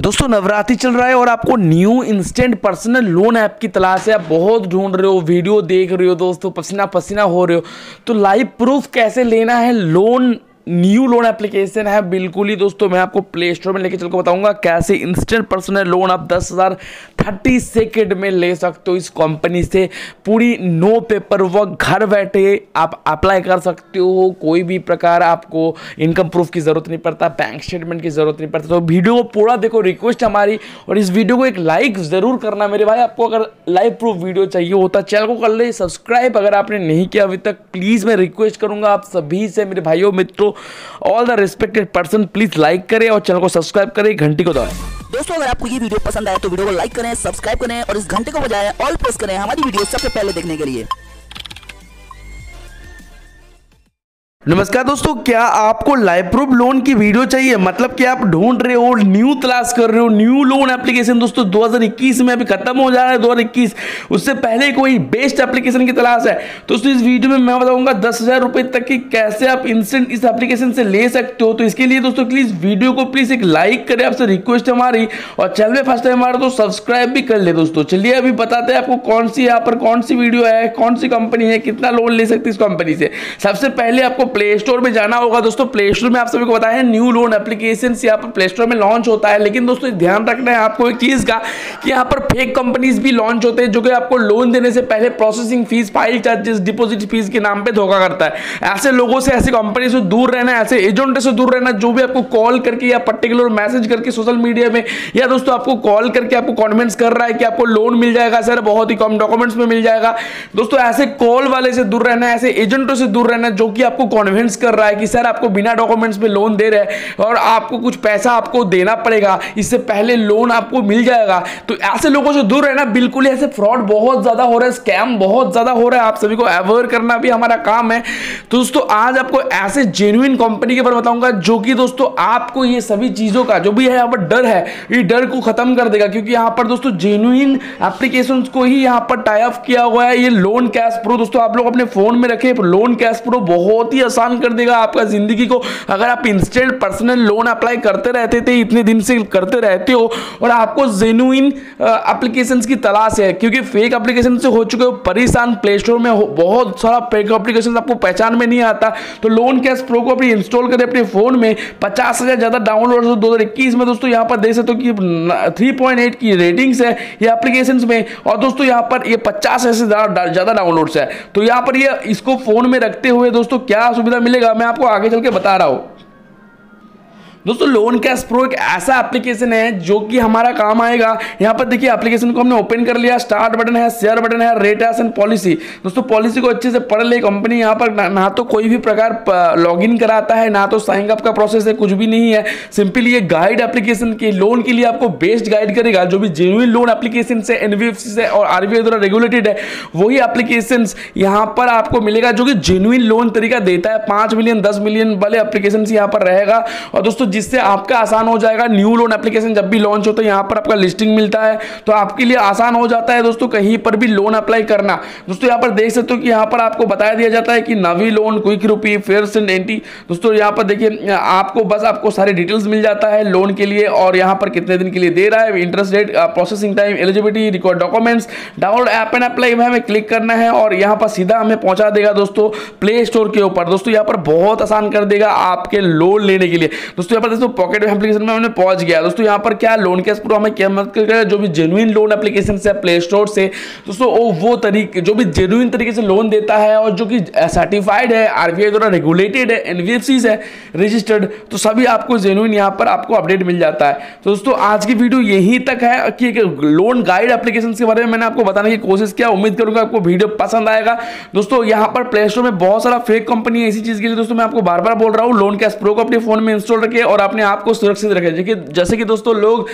दोस्तों, नवरात्रि चल रहा है और आपको new instant personal loan app की तलाश है आप बहुत ढूंढ रहे हो वीडियो देख रहे हो दोस्तों पसीना पसीना हो रहे हो। तो लाइव प्रूफ कैसे लेना है? लोन न्यू लोन एप्लीकेशन है, बिल्कुल ही दोस्तों मैं आपको प्ले स्टोर में लेके चल कर बताऊँगा कैसे इंस्टेंट पर्सनल लोन आप दस हज़ार थर्टी सेकेंड में ले सकते हो इस कंपनी से। पूरी नो पेपर वर्क घर बैठे आप अप्लाई कर सकते हो, कोई भी प्रकार आपको इनकम प्रूफ की ज़रूरत नहीं पड़ता बैंक स्टेटमेंट की ज़रूरत नहीं पड़ता। तो वीडियो को पूरा देखो रिक्वेस्ट हमारी और इस वीडियो को एक लाइक ज़रूर करना मेरे भाई। आपको अगर लाइव प्रूफ वीडियो चाहिए होता चैनल को कर ले सब्सक्राइब अगर आपने नहीं किया अभी तक प्लीज़ मैं रिक्वेस्ट करूँगा आप सभी से, मेरे भाइयों, मित्रों all the respected person please like करें और चैनल को सब्सक्राइब करें घंटी को दबाएँ। दोस्तों, अगर आपको ये वीडियो पसंद आए तो वीडियो को लाइक करें सब्सक्राइब करें और इस घंटे को बजाय ऑल प्रेस करें हमारी वीडियो सबसे पहले देखने के लिए। नमस्कार दोस्तों, क्या आपको लाइव प्रूफ लोन की वीडियो चाहिए? मतलब कि आप ढूंढ रहे हो न्यू तलाश कर रहे हो न्यू लोन एप्लीकेशन दोस्तों 2021 में अभी खत्म हो जा रहा है 2021 उससे पहले कोई बेस्ट एप्लीकेशन की तलाश है। दोस्तों, इस वीडियो में मैं बताऊँगा दस हज़ार रुपए तक की कैसे आप इंस्टेंट इस एप्लीकेशन से ले सकते हो। तो इसके लिए दोस्तों प्लीज़ वीडियो को प्लीज़ एक लाइक करें, आपसे रिक्वेस्ट हमारी। और चैनल में फ़र्स्ट टाइम हमारा तो सब्सक्राइब भी कर ले दोस्तों। चलिए अभी बताते हैं आपको कौन सी यहाँ पर कौन सी वीडियो है, कौन सी कंपनी है, कितना लोन ले सकती है इस कंपनी से। सबसे पहले आपको प्ले स्टोर में जाना होगा। दोस्तों प्ले स्टोर में आप सभी को बताया न्यू लोन एप्लीकेशन यहाँ पर प्ले स्टोर में लॉन्च होता है। लेकिन दोस्तों, ध्यान रखना है आपको एक चीज़ का कि यहाँ पर फेक कंपनीज़ भी लॉन्च होते हैं, जो कि आपको लोन देने से पहले processing fees file charges deposit fees के नाम पे धोखा करता है। ऐसे लोगों से, ऐसी कंपनी से दूर रहना, ऐसे एजेंट से दूर रहना, जो भी आपको कॉल करके या पर्टिकुलर मैसेज करके सोशल मीडिया में, या दोस्तों आपको कॉल करके आपको कॉन्वेंस कर रहा है कि आपको लोन मिल जाएगा सर बहुत ही कम डॉक्यूमेंट्स में मिल जाएगा। दोस्तों, ऐसे कॉल वाले से दूर रहना, ऐसे एजेंटों से दूर रहना, जो कि आपको कॉन्वेंस कर रहा है कि सर आपको बिना डॉक्यूमेंट्स में लोन दे रहे हैं और आपको कुछ पैसा आपको देना पड़ेगा, इससे पहले लोन आपको मिल जाएगा। तो ऐसे लोगों से दूर रहना बिल्कुल ऐसे फ्रॉड बहुत ज़्यादा हो रहा है स्कैम बहुत ज़्यादा हो रहा है। आप सभी को अवेयर करना भी हमारा काम है। तो दोस्तों, आज आपको ऐसे जेन्युइन कंपनी के बारे बताऊँगा जो कि दोस्तों आपको ये सभी चीज़ों का, जो भी है यहाँ पर डर है, ये डर को खत्म कर देगा। क्योंकि यहाँ पर दोस्तों जेन्युइन एप्लीकेशन को ही यहाँ पर टाइप किया हुआ है। ये लोन कैश प्रो दोस्तों, आप लोग अपने फ़ोन में रखे। लोन कैश प्रो बहुत ही आसान कर देगा आपका ज़िंदगी को। अगर आप इंस्टेंट पर्सनल लोन अप्लाई करते रहते थे, इतने दिन से करते रहते हो, और आपको जेन्युइन एप्लीकेशन की तलाश है, क्योंकि फेक एप्लीकेशन से हो चुके हो, परेशान प्ले स्टोर में बहुत सारा फेक एप्लीकेशन आपको पहचान में नहीं आता। तो लोन कैश प्रो को अपनी इंस्टॉल करें अपने फ़ोन में, पचास ज़्यादा डाउनलोड दो हज़ार इक्कीस में दोस्तों यहाँ पर देख सकते हो कि थ्री पॉइंट एट की रेटिंग्स है ये एप्लीकेशन में, और दोस्तों यहाँ पर ये पचास से ज़्यादा डाउनलोड्स है। तो यहाँ पर ये, इसको फ़ोन में रखते हुए दोस्तों क्या सुविधा मिलेगा मैं आपको आगे चल के बता रहा हूँ। दोस्तों लोन कैश प्रो एक ऐसा एप्लीकेशन है जो कि हमारा काम आएगा। यहाँ पर देखिए एप्लीकेशन को हमने ओपन कर लिया। स्टार्ट बटन है शेयर बटन है रेट एंड पॉलिसी दोस्तों पॉलिसी को अच्छे से पढ़ ले। कंपनी यहाँ पर ना, ना तो कोई भी प्रकार लॉगिन कराता है ना तो साइन अप का प्रोसेस है कुछ भी नहीं है। सिंपली ये गाइड एप्लीकेशन के लोन के लिए आपको बेस्ट गाइड करेगा। जो भी जेन्यून लोन एप्लीकेशन से एनबीएफसी से और आरबीआई द्वारा रेगुलेटेड है वही एप्लीकेशन यहाँ पर आपको मिलेगा जो कि जेन्यून लोन तरीका देता है। पाँच मिलियन दस मिलियन वाले एप्लीकेशन यहाँ पर रहेगा। और दोस्तों जिससे आपका आसान हो जाएगा। न्यू लोन एप्लीकेशन जब भी लॉन्च होता है यहाँ पर आपका लिस्टिंग मिलता है। तो आपके लिए आसान हो जाता है दोस्तों कहीं पर भी लोन अप्लाई करना। दोस्तों यहाँ पर देख सकते हो कि यहाँ पर आपको बताया दिया जाता है कि Navi loan quick rupee fair and anti दोस्तों यहाँ पर देखिए, आपको बस आपको सारे डिटेल्स मिल जाता है लोन के लिए और यहाँ पर कितने दिन के लिए दे रहा है। Interest rate processing time eligibility record documents download app and apply हमें क्लिक करना है और यहाँ पर सीधा हमें पहुँचा देगा दोस्तों प्ले स्टोर के ऊपर। दोस्तों यहाँ पर बहुत आसान कर देगा आपके लोन लेने के लिए। दोस्तों यहाँ दोस्तों पॉकेट एप्लीकेशन में हमने पहुँच गया। दोस्तों, यहाँ पर क्या लोन कैश प्रो हमें क्या मदद करेगा जो भी जेन्युइन लोन एप्लीकेशन से प्ले स्टोर से, दोस्तों, वो वो तरीके जो भी जेन्युइन तरीके से लोन देता है और जो कि सर्टिफाइड है आरबीआई द्वारा रेगुलेटेड है एनबीएफसी है रजिस्टर्ड तो सभी आपको जेन्युइन यहाँ पर आपको अपडेट मिल जाता है। तो दोस्तों, आज की वीडियो यहीं तक है कि लोन गाइड एप्लीकेशन के बारे में मैंने आपको बताने की कोशिश किया। उम्मीद करूँगा आपको वीडियो पसंद आएगा। दोस्तों, यहाँ पर प्ले स्टोर में बहुत सारा फेक कंपनी है, इसी चीज़ के लिए दोस्तों, मैं आपको बार बार बोल रहा हूँ। लोन कैश प्रो को अपने फ़ोन में इंस्टॉल रखे और अपने आप को सुरक्षित रखें। देखिए जैसे कि दोस्तों लोग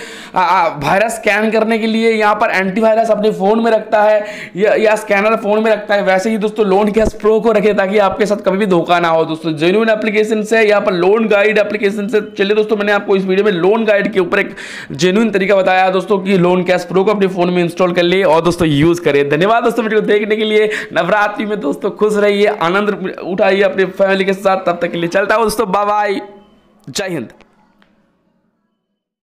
वायरस स्कैन करने के लिए यहाँ पर एंटीवायरस अपने फ़ोन में रखता है या, या स्कैनर फ़ोन में रखता है। वैसे ही दोस्तों लोन कैश प्रो को रखे ताकि आपके साथ कभी भी धोखा ना हो दोस्तों। जेन्यून एप्लीकेशन से यहाँ पर लोन गाइड एप्लीकेशन से चलिए दोस्तों मैंने आपको इस वीडियो में लोन गाइड के ऊपर एक जेन्यून तरीका बताया दोस्तों कि लोन कैश प्रो को अपने फ़ोन में इंस्टॉल कर लिए और दोस्तों यूज़ करिए धन्यवाद दोस्तों वीडियो देखने के लिए। नवरात्रि में दोस्तों खुश रहिए आनंद उठाइए अपनी फैमिली के साथ। तब तक के लिए चलता हूँ दोस्तों बाय जय हिंद।